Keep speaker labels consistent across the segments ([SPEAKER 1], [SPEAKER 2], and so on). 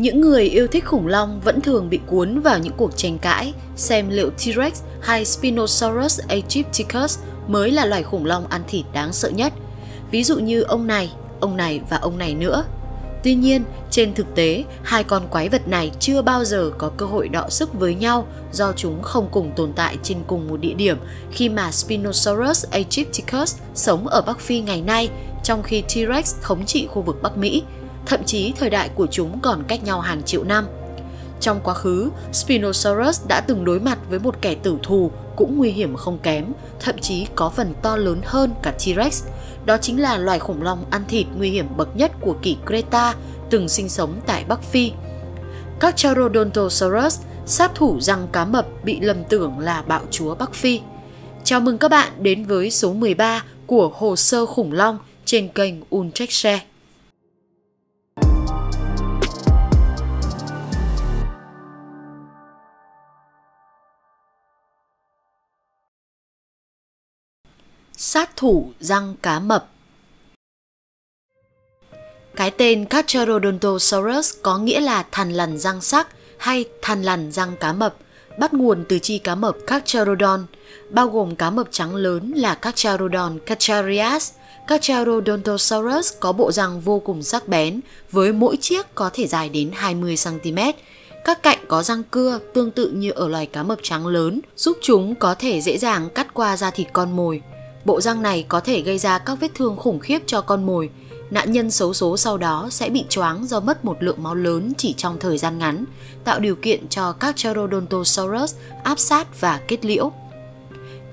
[SPEAKER 1] Những người yêu thích khủng long vẫn thường bị cuốn vào những cuộc tranh cãi xem liệu T-Rex hay Spinosaurus aegypticus mới là loài khủng long ăn thịt đáng sợ nhất. Ví dụ như ông này, ông này và ông này nữa. Tuy nhiên, trên thực tế, hai con quái vật này chưa bao giờ có cơ hội đọ sức với nhau do chúng không cùng tồn tại trên cùng một địa điểm khi mà Spinosaurus aegypticus sống ở Bắc Phi ngày nay, trong khi T-Rex thống trị khu vực Bắc Mỹ. Thậm chí thời đại của chúng còn cách nhau hàng triệu năm. Trong quá khứ, Spinosaurus đã từng đối mặt với một kẻ tử thù cũng nguy hiểm không kém, thậm chí có phần to lớn hơn cả T-Rex. Đó chính là loài khủng long ăn thịt nguy hiểm bậc nhất của kỷ Creta từng sinh sống tại Bắc Phi. Các Charodontosaurus, sát thủ răng cá mập bị lầm tưởng là bạo chúa Bắc Phi. Chào mừng các bạn đến với số 13 của Hồ sơ khủng long trên kênh Uncheck sát thủ răng cá mập. Cái tên Carcharodontosaurus có nghĩa là thằn lằn răng sắc hay thằn lằn răng cá mập, bắt nguồn từ chi cá mập Carcharodon, bao gồm cá mập trắng lớn là Carcharodon cacharias. Carcharodontosaurus có bộ răng vô cùng sắc bén, với mỗi chiếc có thể dài đến 20 cm. Các cạnh có răng cưa tương tự như ở loài cá mập trắng lớn, giúp chúng có thể dễ dàng cắt qua da thịt con mồi. Bộ răng này có thể gây ra các vết thương khủng khiếp cho con mồi. Nạn nhân xấu số sau đó sẽ bị choáng do mất một lượng máu lớn chỉ trong thời gian ngắn, tạo điều kiện cho các Charodontosaurus áp sát và kết liễu.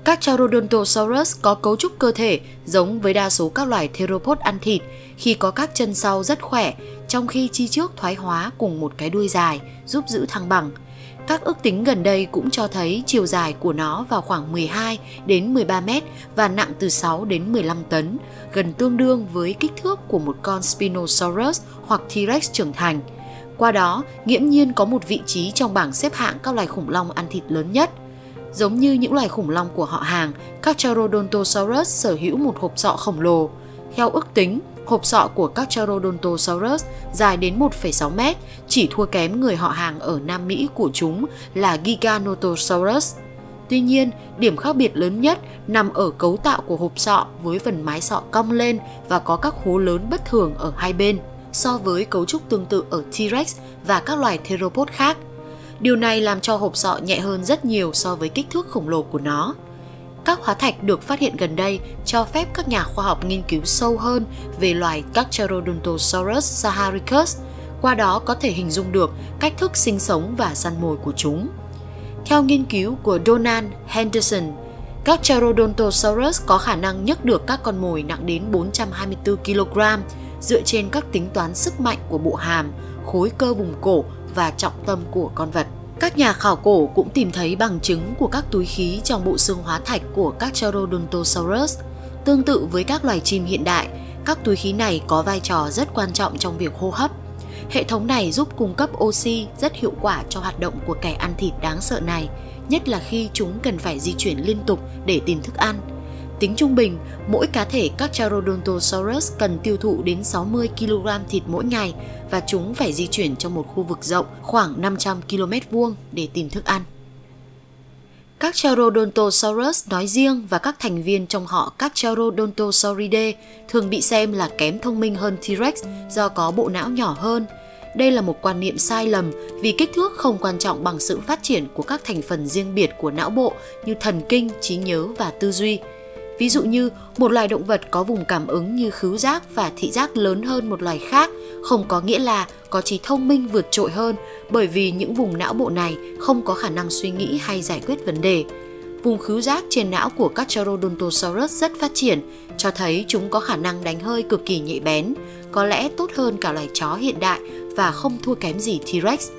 [SPEAKER 1] Các Charodontosaurus có cấu trúc cơ thể giống với đa số các loài theropod ăn thịt khi có các chân sau rất khỏe, trong khi chi trước thoái hóa cùng một cái đuôi dài giúp giữ thăng bằng – các ước tính gần đây cũng cho thấy chiều dài của nó vào khoảng 12 đến 13 mét và nặng từ 6 đến 15 tấn, gần tương đương với kích thước của một con Spinosaurus hoặc T-Rex trưởng thành. Qua đó, nghiễm nhiên có một vị trí trong bảng xếp hạng các loài khủng long ăn thịt lớn nhất. Giống như những loài khủng long của họ hàng, các Charodontosaurus sở hữu một hộp sọ khổng lồ. Theo ước tính, Hộp sọ của các Charodontosaurus dài đến 1,6 mét, chỉ thua kém người họ hàng ở Nam Mỹ của chúng là Giganotosaurus. Tuy nhiên, điểm khác biệt lớn nhất nằm ở cấu tạo của hộp sọ với phần mái sọ cong lên và có các hố lớn bất thường ở hai bên so với cấu trúc tương tự ở T-Rex và các loài theropod khác. Điều này làm cho hộp sọ nhẹ hơn rất nhiều so với kích thước khổng lồ của nó. Các hóa thạch được phát hiện gần đây cho phép các nhà khoa học nghiên cứu sâu hơn về loài Carcharodontosaurus saharicus, qua đó có thể hình dung được cách thức sinh sống và săn mồi của chúng. Theo nghiên cứu của Donald Henderson, các Charodontosaurus có khả năng nhấc được các con mồi nặng đến 424 kg dựa trên các tính toán sức mạnh của bộ hàm, khối cơ vùng cổ và trọng tâm của con vật. Các nhà khảo cổ cũng tìm thấy bằng chứng của các túi khí trong bộ xương hóa thạch của các Charodontosaurus. Tương tự với các loài chim hiện đại, các túi khí này có vai trò rất quan trọng trong việc hô hấp. Hệ thống này giúp cung cấp oxy rất hiệu quả cho hoạt động của kẻ ăn thịt đáng sợ này, nhất là khi chúng cần phải di chuyển liên tục để tìm thức ăn. Tính trung bình, mỗi cá thể các Charodontosaurus cần tiêu thụ đến 60 kg thịt mỗi ngày và chúng phải di chuyển trong một khu vực rộng khoảng 500 km vuông để tìm thức ăn. Các Charodontosaurus nói riêng và các thành viên trong họ các Charodontosauridae thường bị xem là kém thông minh hơn T-Rex do có bộ não nhỏ hơn. Đây là một quan niệm sai lầm vì kích thước không quan trọng bằng sự phát triển của các thành phần riêng biệt của não bộ như thần kinh, trí nhớ và tư duy. Ví dụ như một loài động vật có vùng cảm ứng như khứu giác và thị giác lớn hơn một loài khác không có nghĩa là có trí thông minh vượt trội hơn bởi vì những vùng não bộ này không có khả năng suy nghĩ hay giải quyết vấn đề. Vùng khứu giác trên não của các Charodontosaurus rất phát triển, cho thấy chúng có khả năng đánh hơi cực kỳ nhạy bén, có lẽ tốt hơn cả loài chó hiện đại và không thua kém gì T-Rex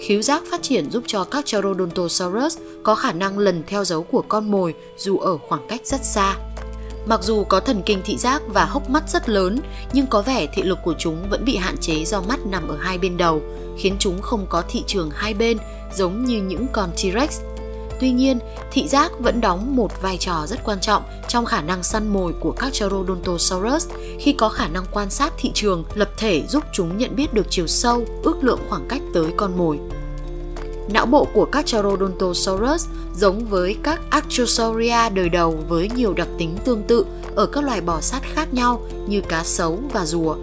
[SPEAKER 1] khíu giác phát triển giúp cho các Charodontosaurus có khả năng lần theo dấu của con mồi dù ở khoảng cách rất xa. Mặc dù có thần kinh thị giác và hốc mắt rất lớn, nhưng có vẻ thị lực của chúng vẫn bị hạn chế do mắt nằm ở hai bên đầu, khiến chúng không có thị trường hai bên giống như những con T-Rex. Tuy nhiên, thị giác vẫn đóng một vai trò rất quan trọng trong khả năng săn mồi của các Charodontosaurus khi có khả năng quan sát thị trường lập thể giúp chúng nhận biết được chiều sâu, ước lượng khoảng cách tới con mồi. Não bộ của các Charodontosaurus giống với các Archosauria đời đầu với nhiều đặc tính tương tự ở các loài bò sát khác nhau như cá sấu và rùa.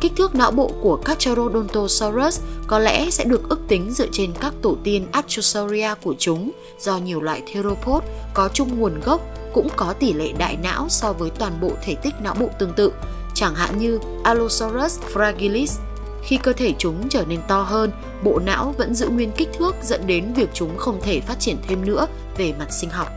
[SPEAKER 1] Kích thước não bộ của các Charodontosaurus có lẽ sẽ được ước tính dựa trên các tổ tiên Archosauria của chúng do nhiều loại theropod có chung nguồn gốc cũng có tỷ lệ đại não so với toàn bộ thể tích não bộ tương tự, chẳng hạn như Allosaurus fragilis. Khi cơ thể chúng trở nên to hơn, bộ não vẫn giữ nguyên kích thước dẫn đến việc chúng không thể phát triển thêm nữa về mặt sinh học.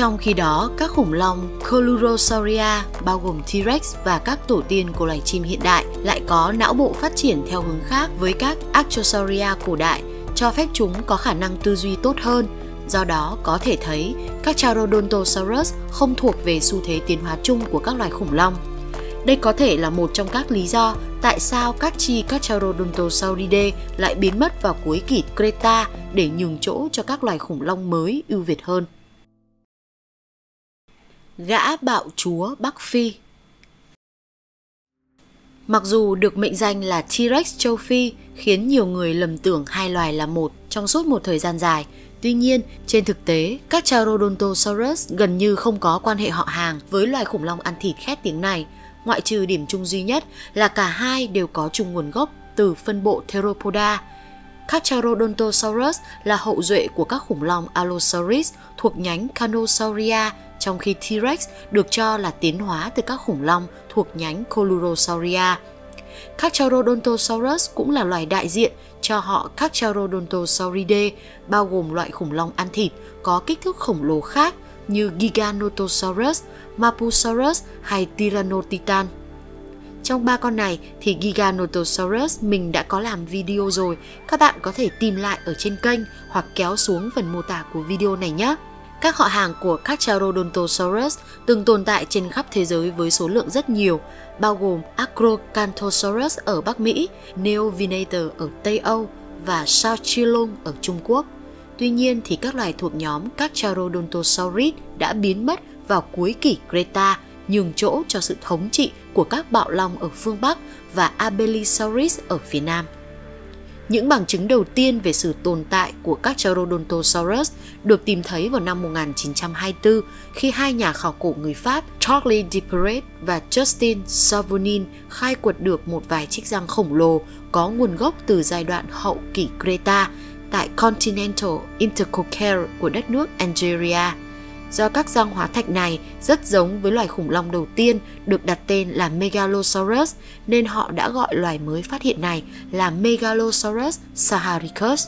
[SPEAKER 1] Trong khi đó, các khủng long colurosauria bao gồm T-Rex và các tổ tiên của loài chim hiện đại lại có não bộ phát triển theo hướng khác với các Archosauria cổ đại, cho phép chúng có khả năng tư duy tốt hơn. Do đó, có thể thấy các Charodontosaurus không thuộc về xu thế tiến hóa chung của các loài khủng long. Đây có thể là một trong các lý do tại sao các chi các Charodontosauridae lại biến mất vào cuối kỷ Creta để nhường chỗ cho các loài khủng long mới ưu việt hơn gã bạo chúa Bắc Phi. Mặc dù được mệnh danh là T-Rex châu Phi khiến nhiều người lầm tưởng hai loài là một trong suốt một thời gian dài, tuy nhiên trên thực tế các Charodontosaurus gần như không có quan hệ họ hàng với loài khủng long ăn thịt khét tiếng này, ngoại trừ điểm chung duy nhất là cả hai đều có chung nguồn gốc từ phân bộ Theropoda. Các Charodontosaurus là hậu duệ của các khủng long Allosaurus thuộc nhánh Canosauria trong khi T-Rex được cho là tiến hóa từ các khủng long thuộc nhánh Colurosauria. Các Charodontosaurus cũng là loài đại diện cho họ các Charodontosauridae, bao gồm loại khủng long ăn thịt có kích thước khổng lồ khác như Giganotosaurus, Mapusaurus hay Tyrannotitan. Trong ba con này thì Giganotosaurus mình đã có làm video rồi, các bạn có thể tìm lại ở trên kênh hoặc kéo xuống phần mô tả của video này nhé. Các họ hàng của các Charodontosaurus từng tồn tại trên khắp thế giới với số lượng rất nhiều, bao gồm Acrocanthosaurus ở Bắc Mỹ, Neovinator ở Tây Âu và Sauchilong ở Trung Quốc. Tuy nhiên thì các loài thuộc nhóm các Charodontosaurus đã biến mất vào cuối kỷ Creta, nhường chỗ cho sự thống trị của các bạo long ở phương Bắc và Abelisaurus ở phía Nam. Những bằng chứng đầu tiên về sự tồn tại của các Charodontosaurus được tìm thấy vào năm 1924 khi hai nhà khảo cổ người Pháp Charles Duperet và Justin Savonin khai quật được một vài chiếc răng khổng lồ có nguồn gốc từ giai đoạn hậu kỷ Creta tại Continental Intercoquer của đất nước Algeria do các răng hóa thạch này rất giống với loài khủng long đầu tiên được đặt tên là Megalosaurus nên họ đã gọi loài mới phát hiện này là Megalosaurus saharicus.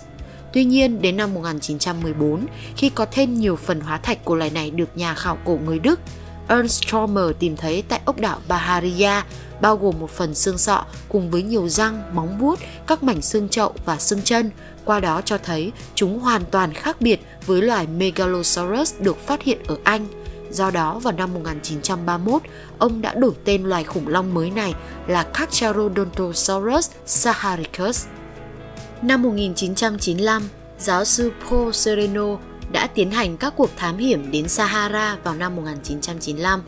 [SPEAKER 1] Tuy nhiên, đến năm 1914, khi có thêm nhiều phần hóa thạch của loài này được nhà khảo cổ người Đức, Ernst Trommer tìm thấy tại ốc đảo Baharia, bao gồm một phần xương sọ cùng với nhiều răng, móng vuốt, các mảnh xương chậu và xương chân, qua đó cho thấy chúng hoàn toàn khác biệt với loài Megalosaurus được phát hiện ở Anh. Do đó, vào năm 1931, ông đã đổi tên loài khủng long mới này là Carcharodontosaurus saharicus. Năm 1995, giáo sư Paul Sereno đã tiến hành các cuộc thám hiểm đến Sahara vào năm 1995.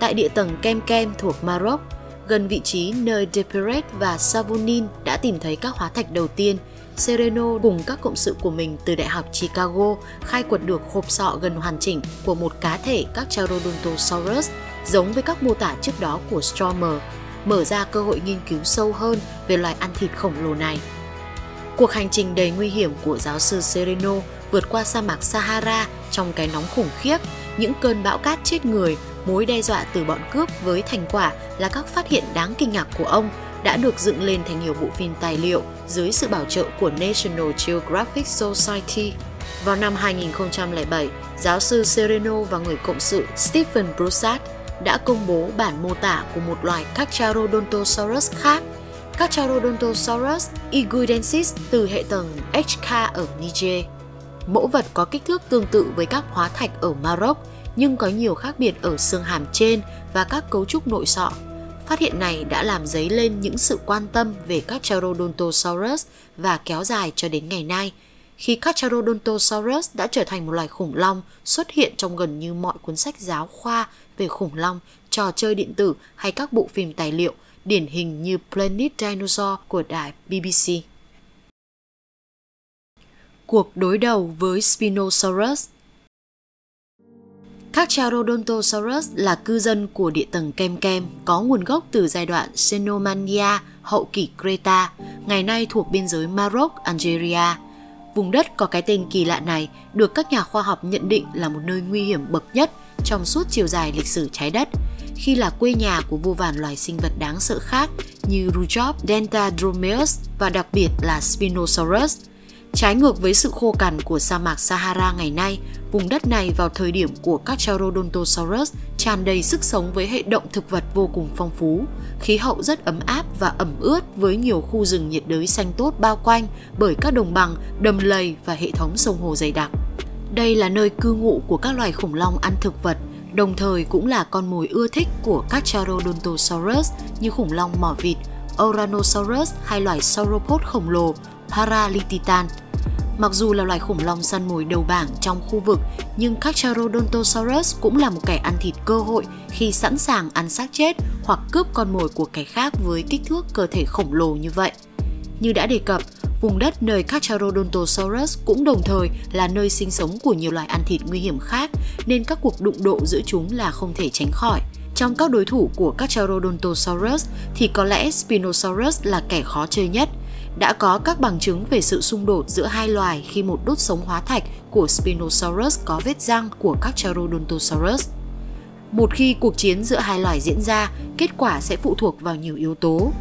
[SPEAKER 1] Tại địa tầng Kem Kem thuộc Maroc, gần vị trí nơi Deperet và Savonin đã tìm thấy các hóa thạch đầu tiên – Sereno cùng các cộng sự của mình từ Đại học Chicago khai quật được hộp sọ gần hoàn chỉnh của một cá thể các Charodontosaurus giống với các mô tả trước đó của Stromer, mở ra cơ hội nghiên cứu sâu hơn về loài ăn thịt khổng lồ này. Cuộc hành trình đầy nguy hiểm của giáo sư Sereno vượt qua sa mạc Sahara trong cái nóng khủng khiếp, những cơn bão cát chết người, mối đe dọa từ bọn cướp với thành quả là các phát hiện đáng kinh ngạc của ông đã được dựng lên thành nhiều bộ phim tài liệu dưới sự bảo trợ của National Geographic Society. Vào năm 2007, giáo sư Sereno và người cộng sự Stephen Broussard đã công bố bản mô tả của một loài Carcharodontosaurus khác, Carcharodontosaurus iguidensis từ hệ tầng HK ở Niger. Mẫu vật có kích thước tương tự với các hóa thạch ở Maroc nhưng có nhiều khác biệt ở xương hàm trên và các cấu trúc nội sọ Phát hiện này đã làm dấy lên những sự quan tâm về các Charodontosaurus và kéo dài cho đến ngày nay. khi các Charodontosaurus đã trở thành một loài khủng long xuất hiện trong gần như mọi cuốn sách giáo khoa về khủng long, trò chơi điện tử hay các bộ phim tài liệu, điển hình như Planet Dinosaur của đài BBC. Cuộc đối đầu với Spinosaurus Carcharodontosaurus là cư dân của địa tầng kem kem, có nguồn gốc từ giai đoạn Cenomania hậu kỷ Creta, ngày nay thuộc biên giới Maroc, Algeria. Vùng đất có cái tên kỳ lạ này được các nhà khoa học nhận định là một nơi nguy hiểm bậc nhất trong suốt chiều dài lịch sử trái đất, khi là quê nhà của vô vàn loài sinh vật đáng sợ khác như Rujop, Dentadromeus và đặc biệt là Spinosaurus – Trái ngược với sự khô cằn của sa mạc Sahara ngày nay, vùng đất này vào thời điểm của các Charodontosaurus tràn đầy sức sống với hệ động thực vật vô cùng phong phú, khí hậu rất ấm áp và ẩm ướt với nhiều khu rừng nhiệt đới xanh tốt bao quanh bởi các đồng bằng, đầm lầy và hệ thống sông hồ dày đặc. Đây là nơi cư ngụ của các loài khủng long ăn thực vật, đồng thời cũng là con mồi ưa thích của các Charodontosaurus như khủng long mỏ vịt, Oranosaurus hay loài sauropod khổng lồ Paralititan – Mặc dù là loài khủng long săn mồi đầu bảng trong khu vực, nhưng Carcharodontosaurus cũng là một kẻ ăn thịt cơ hội khi sẵn sàng ăn xác chết hoặc cướp con mồi của kẻ khác với kích thước cơ thể khổng lồ như vậy. Như đã đề cập, vùng đất nơi Carcharodontosaurus cũng đồng thời là nơi sinh sống của nhiều loài ăn thịt nguy hiểm khác, nên các cuộc đụng độ giữa chúng là không thể tránh khỏi. Trong các đối thủ của Carcharodontosaurus thì có lẽ Spinosaurus là kẻ khó chơi nhất – đã có các bằng chứng về sự xung đột giữa hai loài khi một đốt sống hóa thạch của Spinosaurus có vết răng của các Charodontosaurus. Một khi cuộc chiến giữa hai loài diễn ra, kết quả sẽ phụ thuộc vào nhiều yếu tố.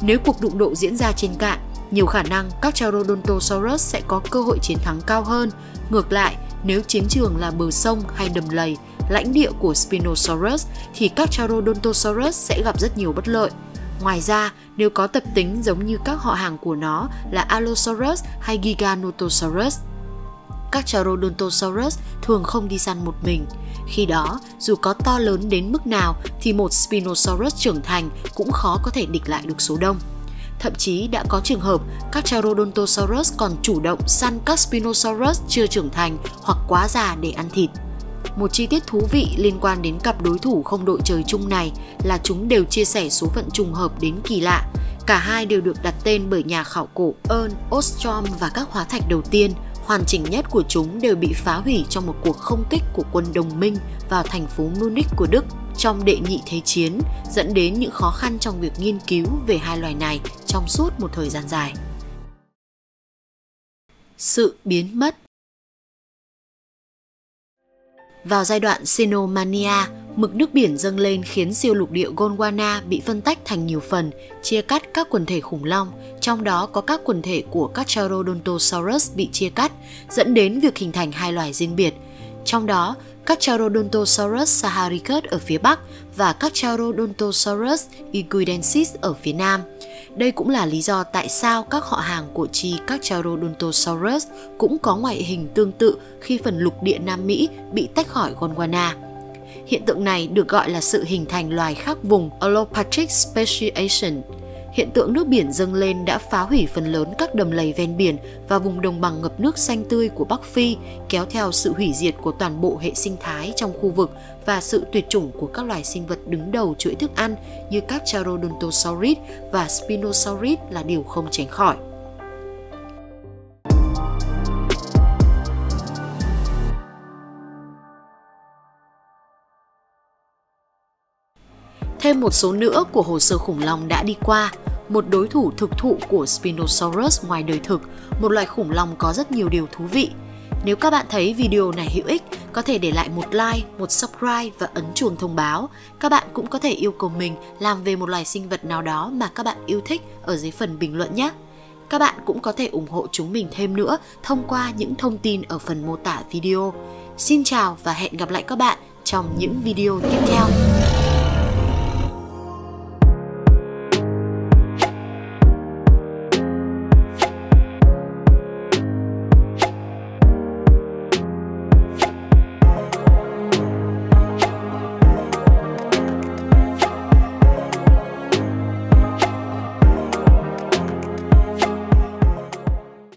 [SPEAKER 1] Nếu cuộc đụng độ diễn ra trên cạn, nhiều khả năng các Charodontosaurus sẽ có cơ hội chiến thắng cao hơn. Ngược lại, nếu chiến trường là bờ sông hay đầm lầy, lãnh địa của Spinosaurus thì các Charodontosaurus sẽ gặp rất nhiều bất lợi. Ngoài ra, nếu có tập tính giống như các họ hàng của nó là Allosaurus hay Giganotosaurus. Các Charodontosaurus thường không đi săn một mình. Khi đó, dù có to lớn đến mức nào thì một Spinosaurus trưởng thành cũng khó có thể địch lại được số đông. Thậm chí đã có trường hợp các Charodontosaurus còn chủ động săn các Spinosaurus chưa trưởng thành hoặc quá già để ăn thịt. Một chi tiết thú vị liên quan đến cặp đối thủ không đội trời chung này là chúng đều chia sẻ số phận trùng hợp đến kỳ lạ. Cả hai đều được đặt tên bởi nhà khảo cổ Ernst Ostrom và các hóa thạch đầu tiên hoàn chỉnh nhất của chúng đều bị phá hủy trong một cuộc không kích của quân đồng minh vào thành phố Munich của Đức trong đệ nhị thế chiến, dẫn đến những khó khăn trong việc nghiên cứu về hai loài này trong suốt một thời gian dài. Sự biến mất vào giai đoạn Cenomania, mực nước biển dâng lên khiến siêu lục địa Gondwana bị phân tách thành nhiều phần, chia cắt các quần thể khủng long, trong đó có các quần thể của các Charodontosaurus bị chia cắt, dẫn đến việc hình thành hai loài riêng biệt. Trong đó, các Charodontosaurus saharicus ở phía Bắc và các Charodontosaurus iguidensis ở phía Nam – đây cũng là lý do tại sao các họ hàng của chi các Charodontosaurus cũng có ngoại hình tương tự khi phần lục địa Nam Mỹ bị tách khỏi Gondwana. Hiện tượng này được gọi là sự hình thành loài khác vùng allopatric Speciation – hiện tượng nước biển dâng lên đã phá hủy phần lớn các đầm lầy ven biển và vùng đồng bằng ngập nước xanh tươi của Bắc Phi, kéo theo sự hủy diệt của toàn bộ hệ sinh thái trong khu vực và sự tuyệt chủng của các loài sinh vật đứng đầu chuỗi thức ăn như các Charodontosaurid và Spinosaurid là điều không tránh khỏi. Thêm một số nữa của hồ sơ khủng long đã đi qua, một đối thủ thực thụ của Spinosaurus ngoài đời thực, một loài khủng long có rất nhiều điều thú vị. Nếu các bạn thấy video này hữu ích, có thể để lại một like, một subscribe và ấn chuông thông báo. Các bạn cũng có thể yêu cầu mình làm về một loài sinh vật nào đó mà các bạn yêu thích ở dưới phần bình luận nhé. Các bạn cũng có thể ủng hộ chúng mình thêm nữa thông qua những thông tin ở phần mô tả video. Xin chào và hẹn gặp lại các bạn trong những video tiếp theo.